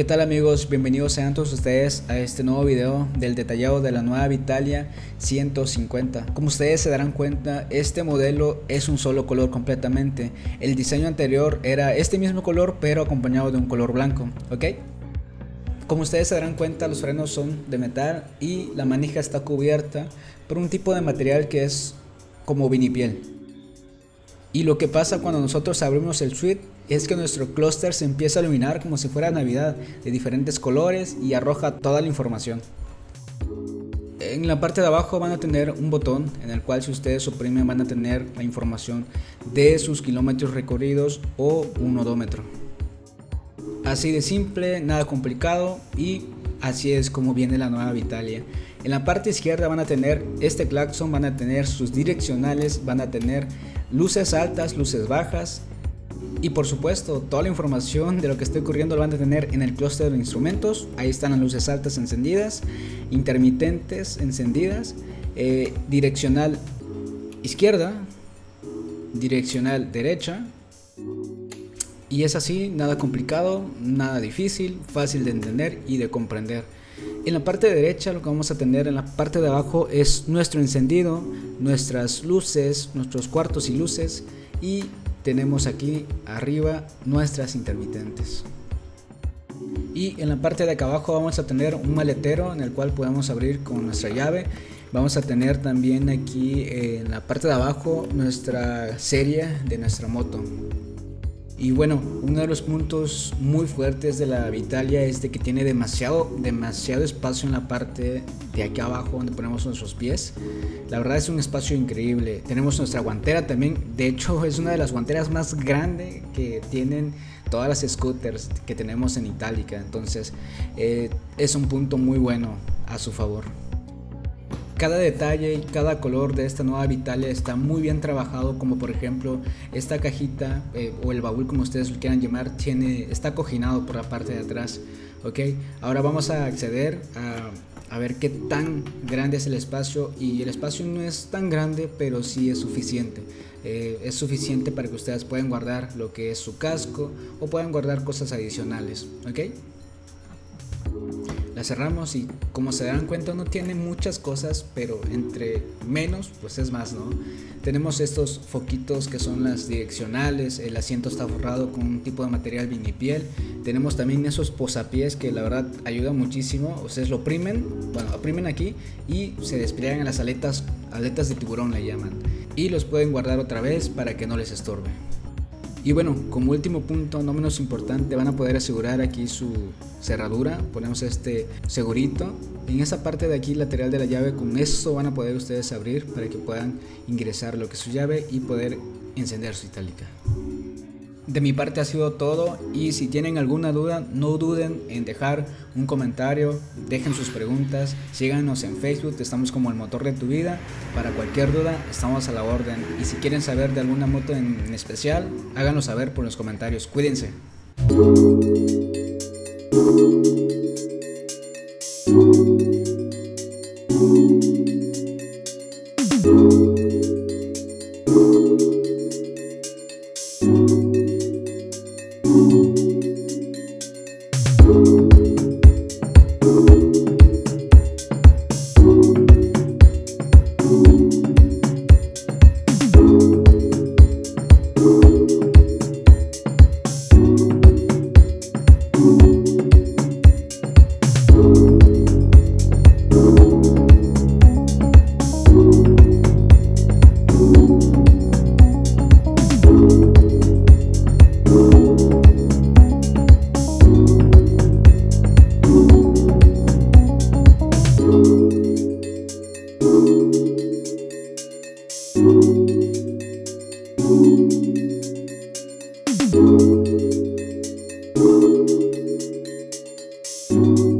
¿Qué tal amigos? Bienvenidos sean todos ustedes a este nuevo video del detallado de la nueva Vitalia 150. Como ustedes se darán cuenta, este modelo es un solo color completamente. El diseño anterior era este mismo color pero acompañado de un color blanco, ¿ok? Como ustedes se darán cuenta, los frenos son de metal y la manija está cubierta por un tipo de material que es como vinipiel. Y lo que pasa cuando nosotros abrimos el suite es que nuestro clúster se empieza a iluminar como si fuera Navidad, de diferentes colores y arroja toda la información. En la parte de abajo van a tener un botón en el cual si ustedes suprimen van a tener la información de sus kilómetros recorridos o un odómetro. Así de simple, nada complicado y así es como viene la nueva Vitalia. En la parte izquierda van a tener este claxon, van a tener sus direccionales, van a tener luces altas, luces bajas y por supuesto, toda la información de lo que esté ocurriendo lo van a tener en el clúster de instrumentos. Ahí están las luces altas encendidas, intermitentes encendidas, eh, direccional izquierda, direccional derecha. Y es así, nada complicado, nada difícil, fácil de entender y de comprender. En la parte derecha lo que vamos a tener en la parte de abajo es nuestro encendido, nuestras luces, nuestros cuartos y luces y tenemos aquí arriba nuestras intermitentes. Y en la parte de acá abajo vamos a tener un maletero en el cual podemos abrir con nuestra llave. Vamos a tener también aquí en la parte de abajo nuestra serie de nuestra moto. Y bueno, uno de los puntos muy fuertes de la Vitalia es de que tiene demasiado, demasiado espacio en la parte de aquí abajo donde ponemos nuestros pies. La verdad es un espacio increíble. Tenemos nuestra guantera también. De hecho, es una de las guanteras más grandes que tienen todas las scooters que tenemos en Itálica. Entonces, eh, es un punto muy bueno a su favor. Cada detalle y cada color de esta nueva Vitalia está muy bien trabajado, como por ejemplo esta cajita eh, o el baúl como ustedes lo quieran llamar, tiene, está coginado por la parte de atrás. Ok, ahora vamos a acceder a, a ver qué tan grande es el espacio y el espacio no es tan grande pero sí es suficiente. Eh, es suficiente para que ustedes puedan guardar lo que es su casco o puedan guardar cosas adicionales. ¿ok? La cerramos y como se dan cuenta no tiene muchas cosas, pero entre menos pues es más, ¿no? Tenemos estos foquitos que son las direccionales, el asiento está forrado con un tipo de material vinipiel, tenemos también esos posapiés que la verdad ayudan muchísimo, ustedes lo oprimen, bueno, oprimen aquí y se despliegan las aletas, aletas de tiburón le llaman, y los pueden guardar otra vez para que no les estorbe. Y bueno, como último punto, no menos importante, van a poder asegurar aquí su cerradura. Ponemos este segurito. En esa parte de aquí lateral de la llave, con eso van a poder ustedes abrir para que puedan ingresar lo que es su llave y poder encender su itálica. De mi parte ha sido todo y si tienen alguna duda no duden en dejar un comentario, dejen sus preguntas, síganos en Facebook, estamos como el motor de tu vida, para cualquier duda estamos a la orden. Y si quieren saber de alguna moto en especial, háganlo saber por los comentarios, cuídense. Música